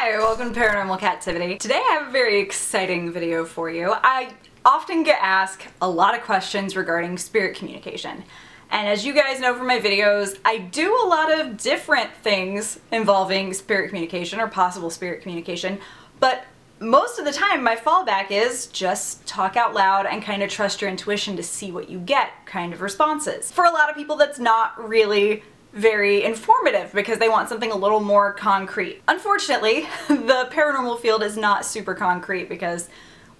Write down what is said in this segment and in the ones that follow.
Hi, welcome to Paranormal Kativity. Today I have a very exciting video for you. I often get asked a lot of questions regarding spirit communication. And as you guys know from my videos, I do a lot of different things involving spirit communication or possible spirit communication, but most of the time my fallback is just talk out loud and kind of trust your intuition to see what you get kind of responses. For a lot of people that's not really very informative because they want something a little more concrete. Unfortunately, the paranormal field is not super concrete because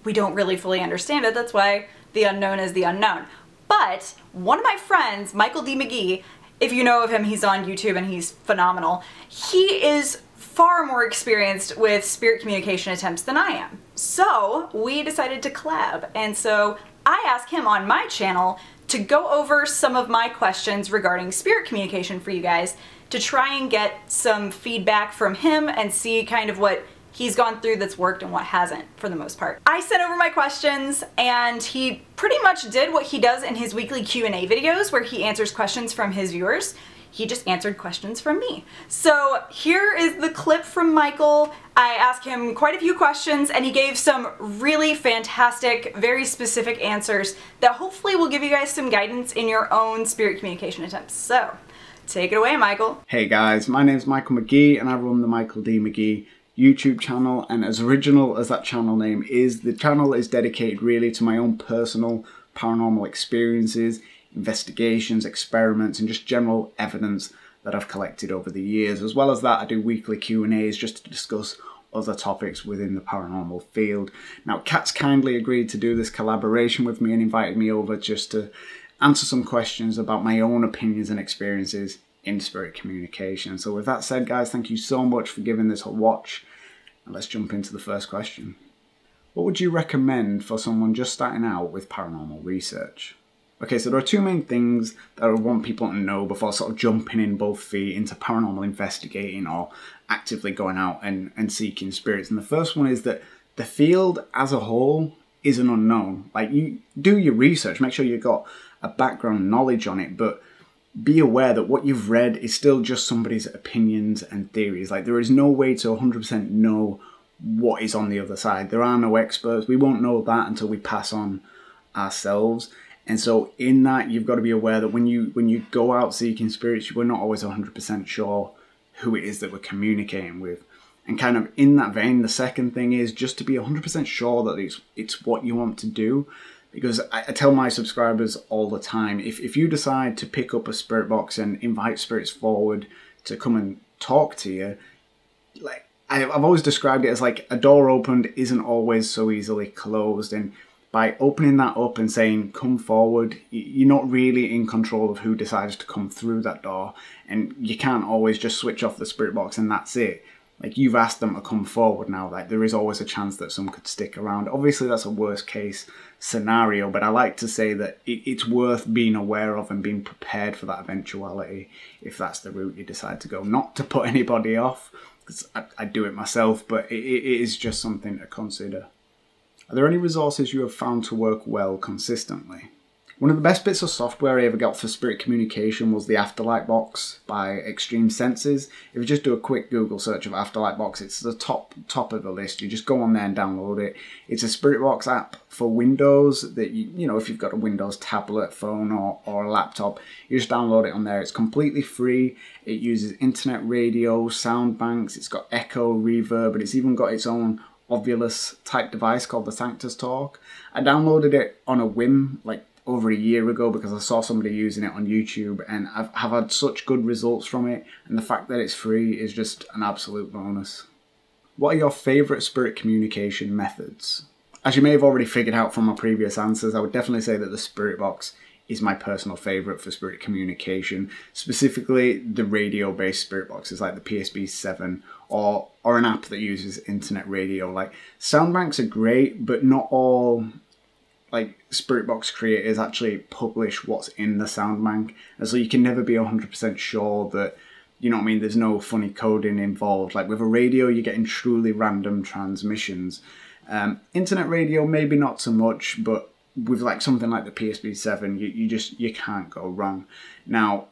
we don't really fully understand it. That's why the unknown is the unknown. But one of my friends, Michael D. Magee, if you know of him, he's on YouTube and he's phenomenal. He is far more experienced with spirit communication attempts than I am. So we decided to collab. And so I asked him on my channel to go over some of my questions regarding spirit communication for you guys to try and get some feedback from him and see kind of what he's gone through that's worked and what hasn't for the most part. I sent over my questions and he pretty much did what he does in his weekly Q&A videos where he answers questions from his viewers he just answered questions from me. So here is the clip from Michael. I asked him quite a few questions and he gave some really fantastic, very specific answers that hopefully will give you guys some guidance in your own spirit communication attempts. So take it away, Michael. Hey guys, my name is Michael Magee and I run the Michael D. Magee YouTube channel and as original as that channel name is, the channel is dedicated really to my own personal paranormal experiences investigations, experiments, and just general evidence that I've collected over the years. As well as that, I do weekly Q&As just to discuss other topics within the paranormal field. Now, Kat's kindly agreed to do this collaboration with me and invited me over just to answer some questions about my own opinions and experiences in spirit communication. So with that said, guys, thank you so much for giving this a watch. And let's jump into the first question. What would you recommend for someone just starting out with paranormal research? Okay, so there are two main things that I want people to know before sort of jumping in both feet into paranormal investigating or actively going out and, and seeking spirits. And the first one is that the field as a whole is an unknown. Like you do your research, make sure you've got a background knowledge on it, but be aware that what you've read is still just somebody's opinions and theories. Like there is no way to 100% know what is on the other side. There are no experts. We won't know that until we pass on ourselves. And so in that, you've got to be aware that when you when you go out seeking spirits, we're not always 100% sure who it is that we're communicating with. And kind of in that vein, the second thing is just to be 100% sure that it's it's what you want to do. Because I, I tell my subscribers all the time, if, if you decide to pick up a spirit box and invite spirits forward to come and talk to you, like I've always described it as like a door opened isn't always so easily closed. And by opening that up and saying come forward. You're not really in control of who decides to come through that door and you can't always just switch off the spirit box and that's it. Like you've asked them to come forward now like there is always a chance that some could stick around. Obviously that's a worst case scenario but i like to say that it's worth being aware of and being prepared for that eventuality if that's the route you decide to go. Not to put anybody off because I, I, do it myself but it, it is just something to consider are there any resources you have found to work well consistently? One of the best bits of software I ever got for spirit communication was the Afterlight Box by Extreme Senses. If you just do a quick Google search of Afterlight Box, it's the top top of the list. You just go on there and download it. It's a spirit box app for Windows that you you know if you've got a Windows tablet, phone, or, or a laptop, you just download it on there. It's completely free. It uses internet radio, sound banks. It's got echo, reverb, but it's even got its own Ovilus type device called the Sanctus Talk. I downloaded it on a whim like over a year ago because I saw somebody using it on YouTube and I've have had such good results from it and the fact that it's free is just an absolute bonus. What are your favourite spirit communication methods? As you may have already figured out from my previous answers, I would definitely say that the Spirit Box is my personal favorite for spirit communication. Specifically, the radio-based spirit boxes like the PSB 7 or or an app that uses internet radio. Like sound banks are great, but not all like spirit box creators actually publish what's in the sound bank, and so you can never be hundred percent sure that you know what I mean. There's no funny coding involved. Like with a radio, you're getting truly random transmissions. Um, internet radio, maybe not so much, but with like something like the PSB7, you, you just you can't go wrong. Now,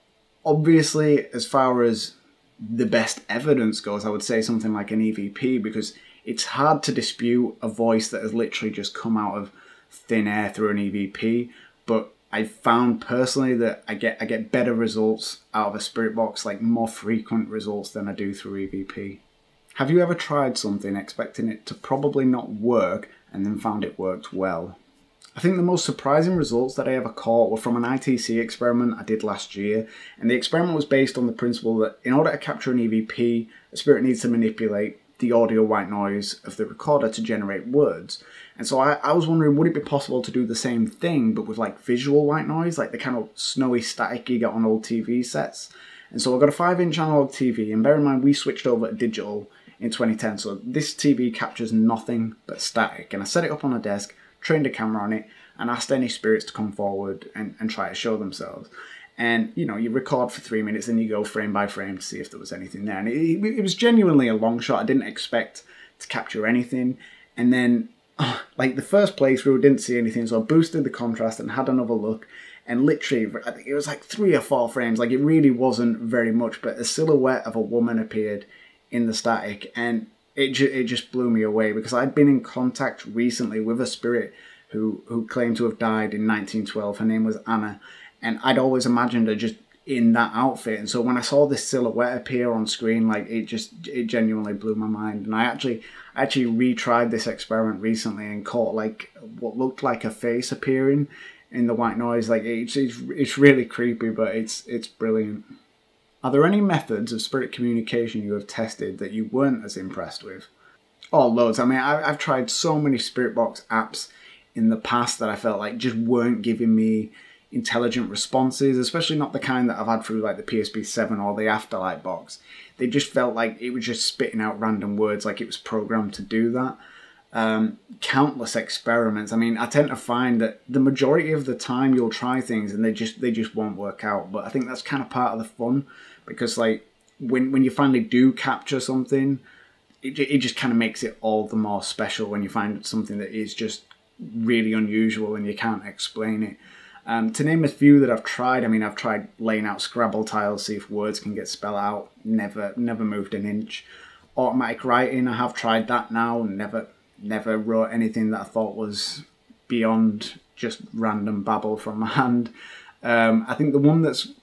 obviously, as far as the best evidence goes, I would say something like an EVP because it's hard to dispute a voice that has literally just come out of thin air through an EVP. But I found personally that I get I get better results out of a spirit box, like more frequent results than I do through EVP. Have you ever tried something expecting it to probably not work and then found it worked well? I think the most surprising results that I ever caught were from an ITC experiment I did last year, and the experiment was based on the principle that in order to capture an EVP, a spirit needs to manipulate the audio white noise of the recorder to generate words. And so I, I was wondering, would it be possible to do the same thing, but with like visual white noise, like the kind of snowy static you get on old TV sets? And so I got a 5 inch analog TV, and bear in mind, we switched over to digital in 2010, so this TV captures nothing but static. And I set it up on a desk, trained a camera on it, and asked any spirits to come forward and, and try to show themselves. And you know, you record for three minutes, and you go frame by frame to see if there was anything there. And it, it was genuinely a long shot. I didn't expect to capture anything. And then, like the first playthrough, didn't see anything, so I boosted the contrast and had another look. And literally, I think it was like three or four frames. Like it really wasn't very much, but a silhouette of a woman appeared in the static, and it ju- it just blew me away because I'd been in contact recently with a spirit who who claimed to have died in 1912. Her name was Anna, and I'd always imagined her just in that outfit. And so when I saw this silhouette appear on screen, like it just it genuinely blew my mind. And I actually actually retried this experiment recently and caught like what looked like a face appearing in the white noise. Like it's it's, it's really creepy, but it's it's brilliant. Are there any methods of spirit communication you have tested that you weren't as impressed with? Oh, loads. I mean, I've tried so many Spirit Box apps in the past that I felt like just weren't giving me intelligent responses, especially not the kind that I've had through like the PSB 7 or the Afterlight box. They just felt like it was just spitting out random words like it was programmed to do that. Um, countless experiments. I mean, I tend to find that the majority of the time you'll try things and they just they just won't work out. But I think that's kind of part of the fun because like when when you finally do capture something, it it just kind of makes it all the more special when you find something that is just really unusual and you can't explain it. Um, to name a few that I've tried, I mean, I've tried laying out Scrabble tiles, see if words can get spelled out. Never, never moved an inch. Automatic writing, I have tried that now. Never, never wrote anything that I thought was beyond just random babble from my hand. Um, I think the one that's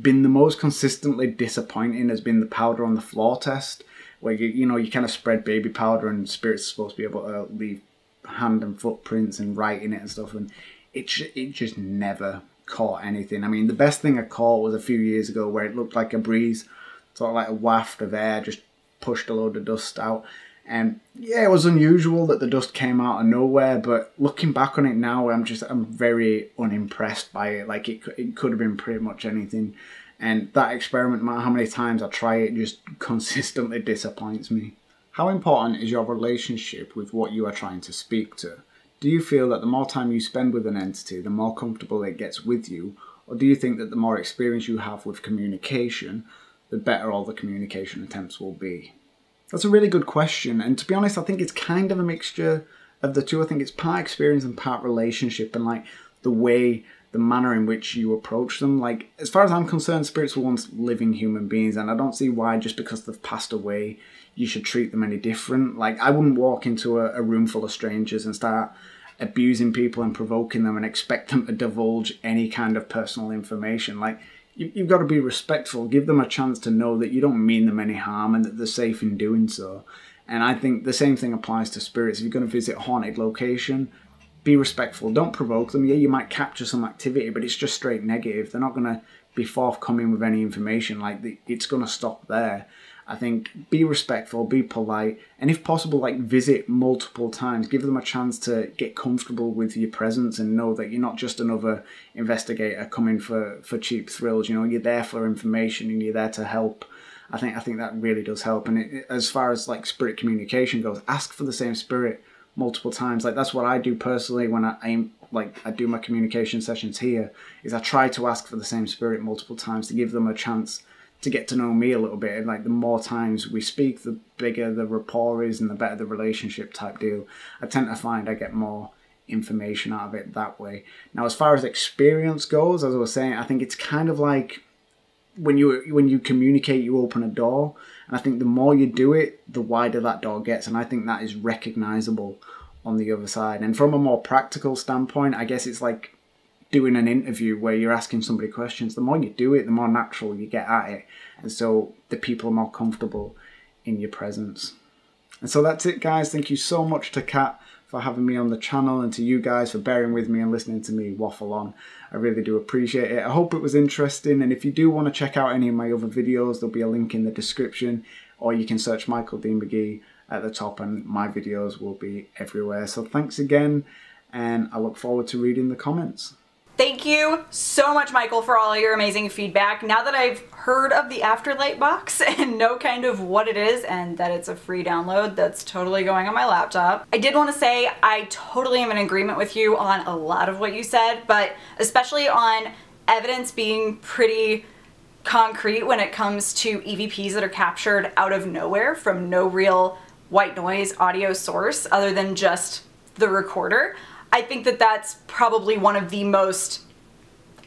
been the most consistently disappointing has been the powder on the floor test, where you you know you kind of spread baby powder and spirits are supposed to be able to uh, leave hand and footprints and writing it and stuff, and it it just never caught anything. I mean, the best thing I caught was a few years ago where it looked like a breeze, sort of like a waft of air, just pushed a load of dust out. And yeah, it was unusual that the dust came out of nowhere, but looking back on it now, I'm just I'm very unimpressed by it. Like it, it could have been pretty much anything. And that experiment, no matter how many times I try it, just consistently disappoints me. How important is your relationship with what you are trying to speak to? Do you feel that the more time you spend with an entity, the more comfortable it gets with you? Or do you think that the more experience you have with communication, the better all the communication attempts will be? That's a really good question. And to be honest, I think it's kind of a mixture of the two. I think it's part experience and part relationship and like the way, the manner in which you approach them. Like, as far as I'm concerned, spirits were once living human beings, and I don't see why just because they've passed away, you should treat them any different. Like, I wouldn't walk into a, a room full of strangers and start abusing people and provoking them and expect them to divulge any kind of personal information. Like, you, have got to be respectful, give them a chance to know that you don't mean them any harm and that they're safe in doing so. And I think the same thing applies to spirits. If you're going to visit a haunted location, be respectful. Don't provoke them. Yeah, you might capture some activity, but it's just straight negative. They're not going to be forthcoming with any information. Like, it's going to stop there. I think be respectful, be polite, and if possible, like visit multiple times. Give them a chance to get comfortable with your presence and know that you're not just another investigator coming for, for cheap thrills. You know, you're there for information and you're there to help. I think I think that really does help. And it, as far as like spirit communication goes, ask for the same spirit multiple times. Like that's what I do personally when I aim like I do my communication sessions here. Is I try to ask for the same spirit multiple times to give them a chance to get to know me a little bit. Like the more times we speak, the bigger the rapport is and the better the relationship type deal. I tend to find I get more information out of it that way. Now, as far as experience goes, as I was saying, I think it's kind of like when you when you communicate, you open a door, and I think the more you do it, the wider that door gets, and I think that is recognizable on the other side. And from a more practical standpoint, I guess it's like doing an interview where you're asking somebody questions. The more you do it, the more natural you get at it, and so the people are more comfortable in your presence. And so that's it, guys. Thank you so much to Kat for having me on the channel and to you guys for bearing with me and listening to me waffle on. I really do appreciate it. I hope it was interesting and if you do want to check out any of my other videos there'll be a link in the description or you can search Michael D. Magee at the top and my videos will be everywhere. So thanks again and I look forward to reading the comments. Thank you so much, Michael, for all your amazing feedback. Now that I've heard of the Afterlight box and know kind of what it is and that it's a free download that's totally going on my laptop, I did want to say I totally am in agreement with you on a lot of what you said, but especially on evidence being pretty concrete when it comes to EVPs that are captured out of nowhere from no real white noise audio source other than just the recorder. I think that that's probably one of the most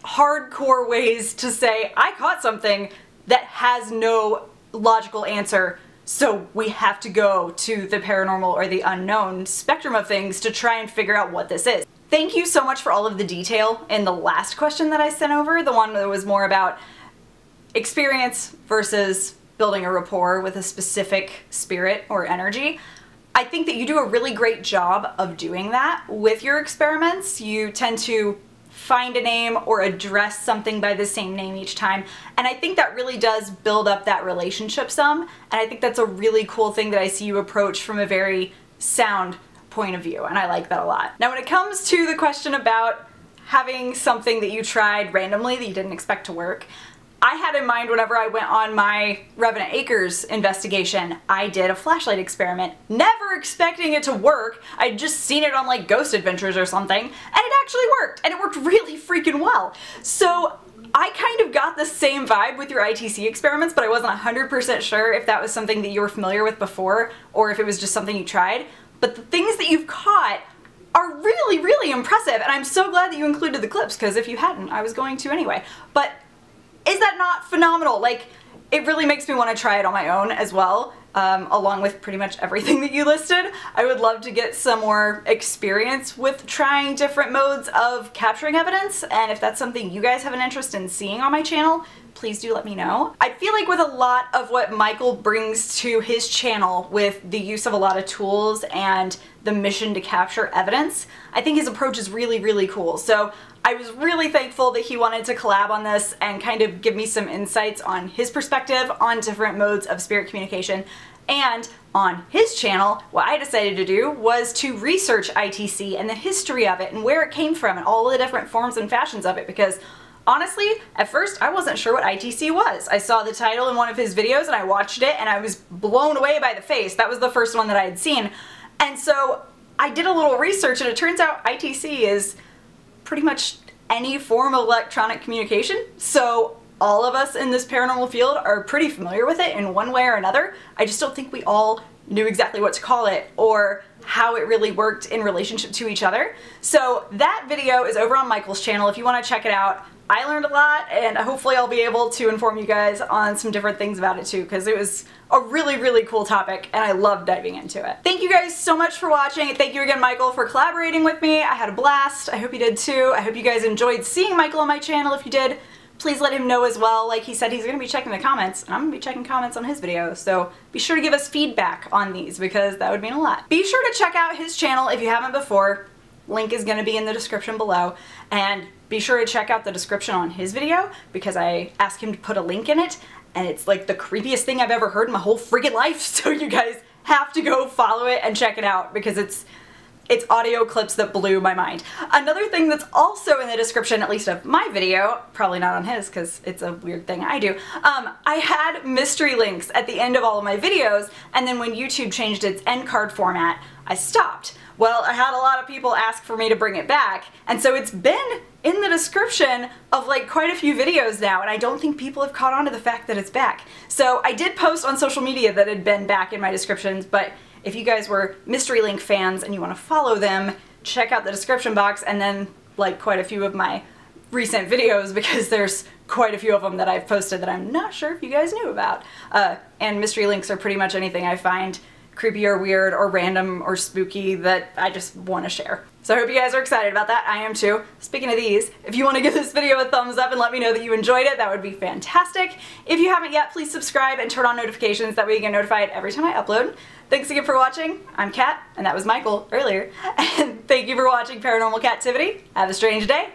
hardcore ways to say, I caught something that has no logical answer, so we have to go to the paranormal or the unknown spectrum of things to try and figure out what this is. Thank you so much for all of the detail in the last question that I sent over, the one that was more about experience versus building a rapport with a specific spirit or energy. I think that you do a really great job of doing that with your experiments. You tend to find a name or address something by the same name each time. And I think that really does build up that relationship some. And I think that's a really cool thing that I see you approach from a very sound point of view. And I like that a lot. Now when it comes to the question about having something that you tried randomly that you didn't expect to work, I had in mind whenever I went on my Revenant Acres investigation, I did a flashlight experiment, never expecting it to work. I'd just seen it on like Ghost Adventures or something, and it actually worked, and it worked really freaking well. So I kind of got the same vibe with your ITC experiments, but I wasn't 100% sure if that was something that you were familiar with before, or if it was just something you tried. But the things that you've caught are really, really impressive, and I'm so glad that you included the clips, because if you hadn't, I was going to anyway. But is that not phenomenal? Like, it really makes me want to try it on my own as well, um, along with pretty much everything that you listed. I would love to get some more experience with trying different modes of capturing evidence, and if that's something you guys have an interest in seeing on my channel, please do let me know. I feel like with a lot of what Michael brings to his channel with the use of a lot of tools and the mission to capture evidence, I think his approach is really, really cool. So I was really thankful that he wanted to collab on this and kind of give me some insights on his perspective on different modes of spirit communication. And on his channel, what I decided to do was to research ITC and the history of it and where it came from and all the different forms and fashions of it because honestly, at first I wasn't sure what ITC was. I saw the title in one of his videos and I watched it and I was blown away by the face. That was the first one that I had seen. And so I did a little research and it turns out ITC is pretty much any form of electronic communication. So all of us in this paranormal field are pretty familiar with it in one way or another. I just don't think we all knew exactly what to call it or how it really worked in relationship to each other. So that video is over on Michael's channel if you want to check it out. I learned a lot and hopefully I'll be able to inform you guys on some different things about it too because it was a really, really cool topic and I love diving into it. Thank you guys so much for watching. Thank you again, Michael, for collaborating with me. I had a blast. I hope you did too. I hope you guys enjoyed seeing Michael on my channel. If you did, please let him know as well. Like he said, he's going to be checking the comments, and I'm going to be checking comments on his videos, so be sure to give us feedback on these because that would mean a lot. Be sure to check out his channel if you haven't before. Link is going to be in the description below, and be sure to check out the description on his video because I asked him to put a link in it and it's like the creepiest thing I've ever heard in my whole freaking life so you guys have to go follow it and check it out because it's it's audio clips that blew my mind. Another thing that's also in the description, at least of my video, probably not on his because it's a weird thing I do, um, I had mystery links at the end of all of my videos and then when YouTube changed its end card format, I stopped. Well, I had a lot of people ask for me to bring it back, and so it's been in the description of like quite a few videos now, and I don't think people have caught on to the fact that it's back. So I did post on social media that it had been back in my descriptions, but if you guys were Mystery Link fans and you want to follow them, check out the description box, and then like quite a few of my recent videos because there's quite a few of them that I've posted that I'm not sure if you guys knew about. Uh, and mystery links are pretty much anything I find creepy or weird or random or spooky that I just want to share. So I hope you guys are excited about that. I am too. Speaking of these, if you want to give this video a thumbs up and let me know that you enjoyed it, that would be fantastic. If you haven't yet, please subscribe and turn on notifications. That way you get notified every time I upload. Thanks again for watching. I'm Kat, and that was Michael earlier. And thank you for watching Paranormal Kativity. Have a strange day,